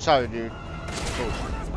sorry, dude. Ooh.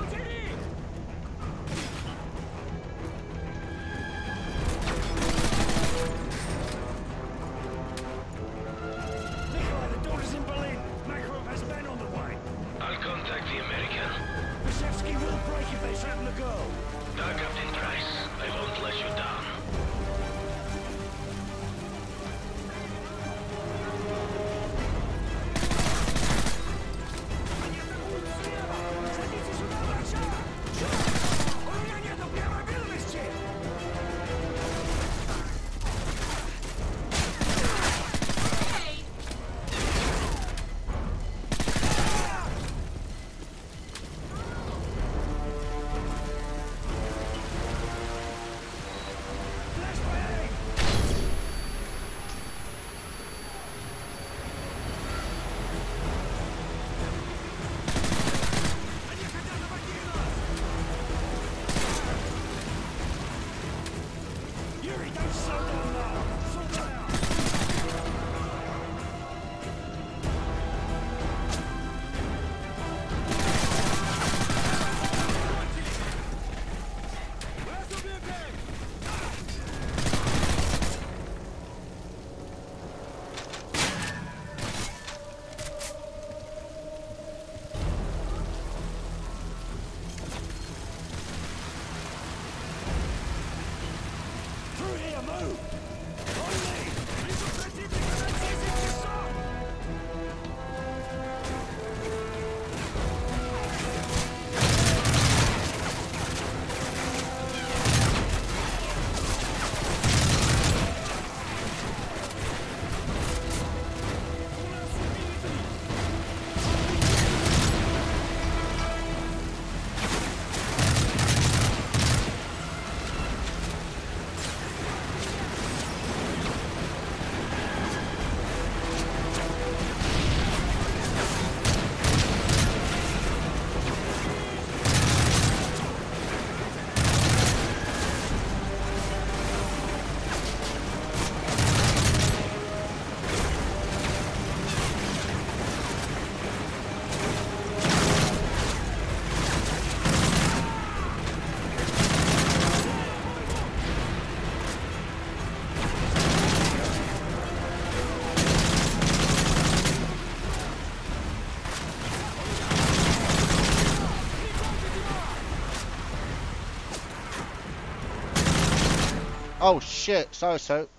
Oh shit, sorry so.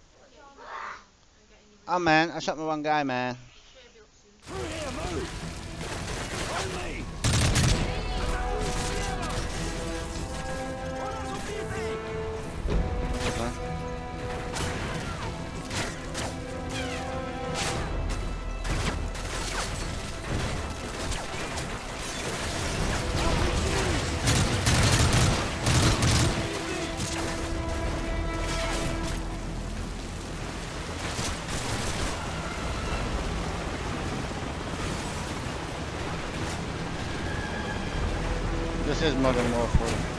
Oh man, I shot my one guy man. This mother you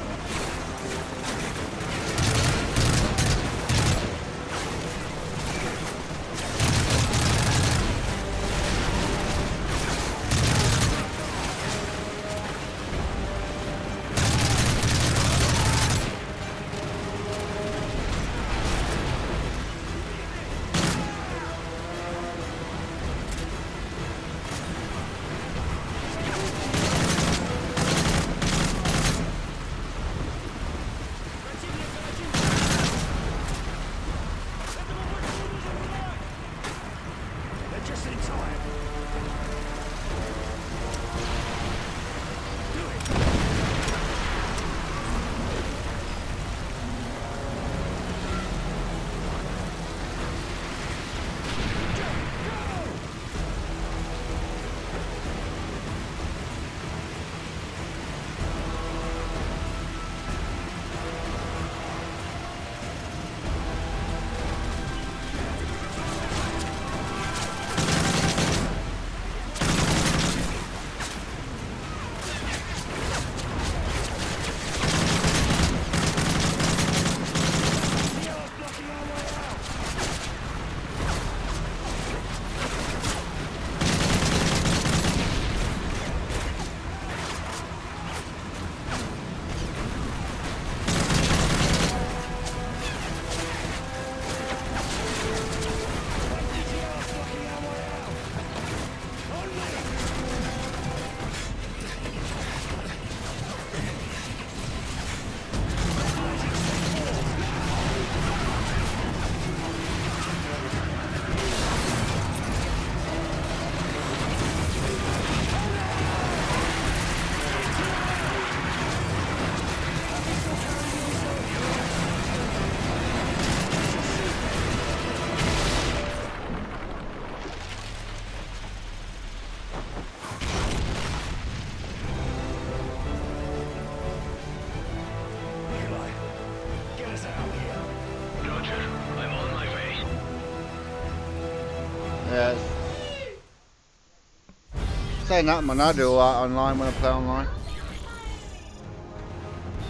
Saying that, man, I do a lot online when I play online.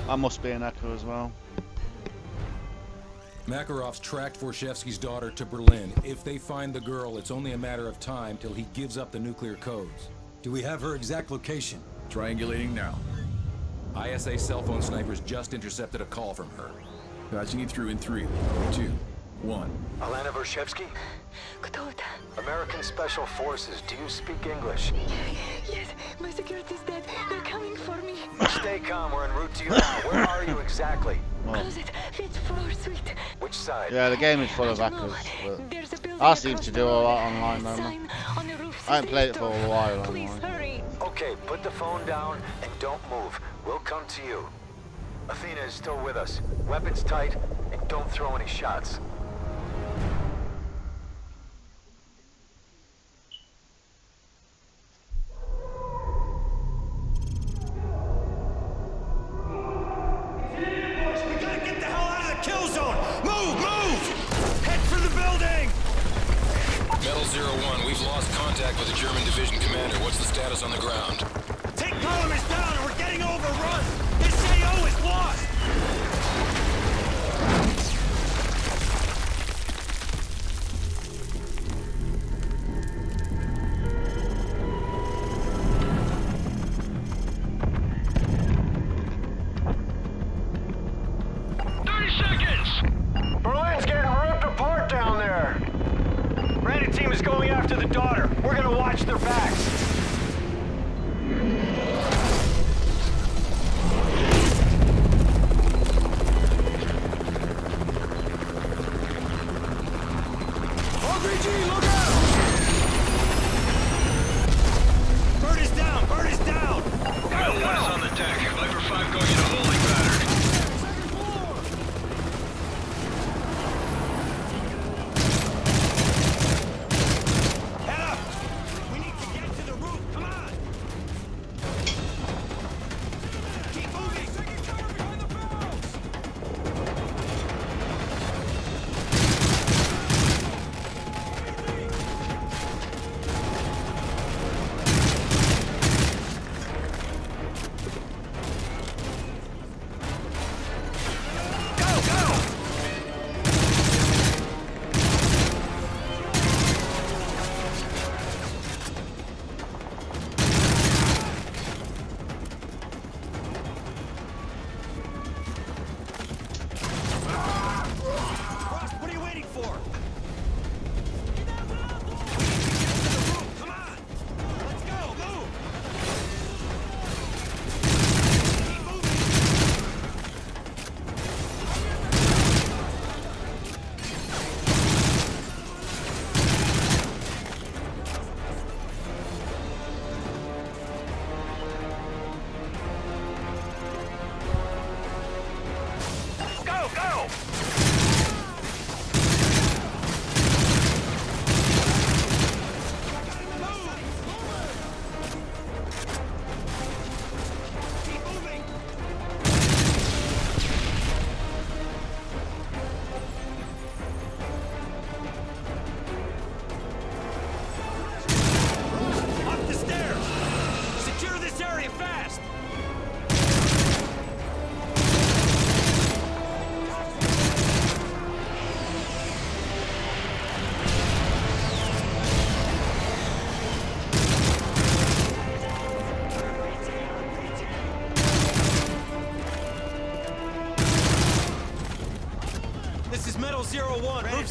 I must be an echo as well. Makarov's tracked Vorshevsky's daughter to Berlin. If they find the girl, it's only a matter of time till he gives up the nuclear codes. Do we have her exact location? Triangulating now. ISA cell phone snipers just intercepted a call from her. Patching you through in three, two, one. Alena Vorshevsky? American Special Forces, do you speak English? Yes, my security's dead. They're coming for me. Stay calm, we're en route to you now. Where are you exactly? Well. Closet, fifth floor suite. Which side? Yeah, the game is full of hackers. I seem to do a lot online though. On I haven't played it for a while Please online. Hurry. Okay, put the phone down and don't move. We'll come to you. Athena is still with us. Weapons tight and don't throw any shots. Zero One, we've lost contact with the German division commander. What's the status on the ground? Take column is down and we're getting overrun! This AO is lost! Is going after the daughter. We're gonna watch their backs.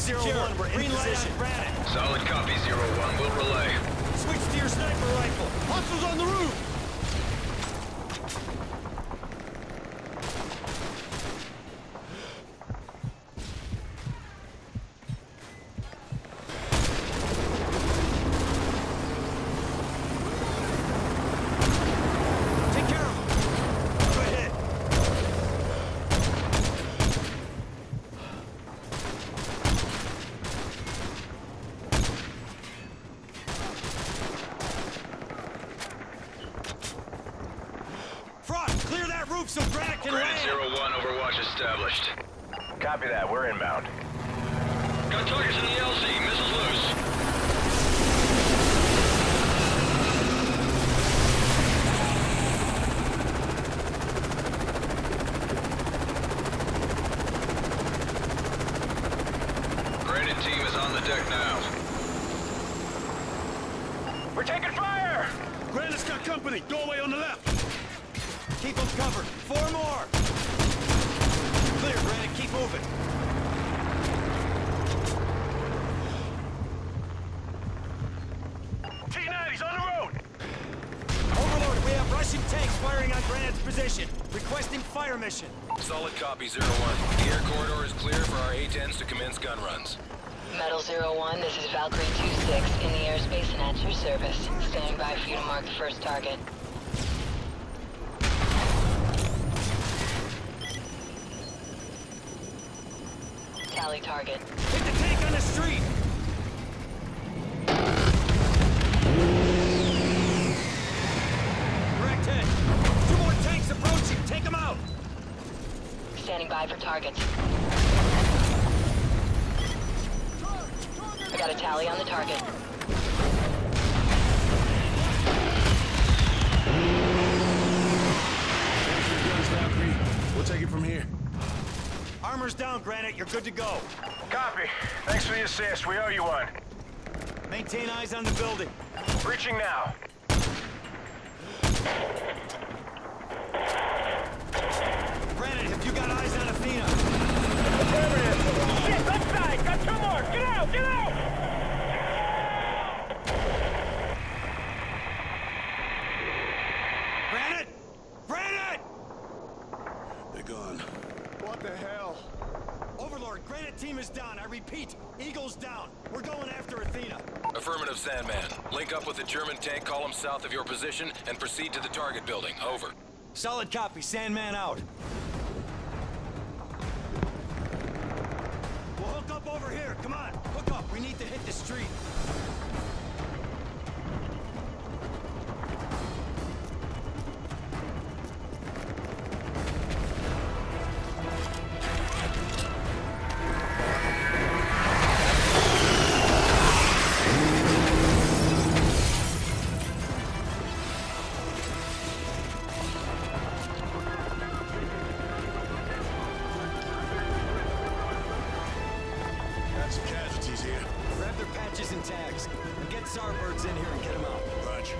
One. Roof Zero One. We're in position. Solid copy, Zero One. We'll relay. Switch to your sniper rifle. Hostiles on the roof. Zero-one, Overwatch established. Copy that, we're inbound. Got targets in the LZ, missiles loose. Granite team is on the deck now. We're taking fire! Granite's got company! Doorway on the left! Keep them covered! Four more! Clear, Granite. Keep moving. T-90's on the road. Overlord, we have Russian tanks firing on Granite's position. Requesting fire mission. Solid copy, Zero One. The air corridor is clear for our A-10s to commence gun runs. Metal Zero One, this is Valkyrie 2-6 in the airspace and at your service. Standing by for you to mark the first target. Tally target. Hit the tank on the street. Direct hit. Two more tanks approaching. Take them out. Standing by for targets. I got a tally on the target. Granite. You're good to go. Copy. Thanks for the assist. We owe you one. Maintain eyes on the building. Reaching now. Granite, have you got eyes on Athena? Wherever it is. Shit, left side! Got two more! Get out! Get out! Granite! Granite! They're gone. What the hell? Overlord, Granite team is down. I repeat, Eagle's down. We're going after Athena. Affirmative, Sandman. Link up with the German tank column south of your position and proceed to the target building. Over. Solid copy. Sandman out. Got some casualties here. Grab their patches and tags. And get Starbirds in here and get them out. Roger.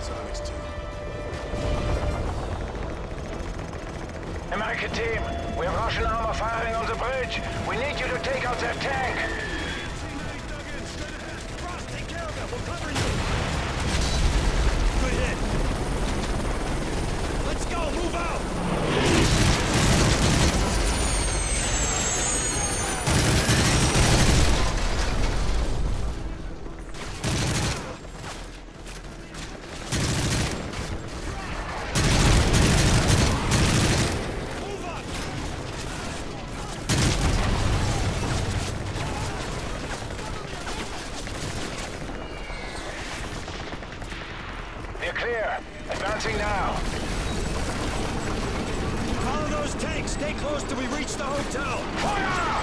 Sonic's team. American team, we have Russian armor firing on the bridge. We need you to take out that tank. T-90 dug in. Straight ahead. Frost, take care of it. We'll cover you. Good hit. Let's go. Move out. Move up. We're clear. Advancing now. Follow those tanks. Stay close till we reach the hotel. Fire!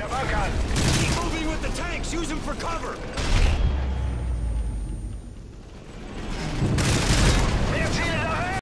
Der Balkan. Keep moving with the tanks. Use them for cover.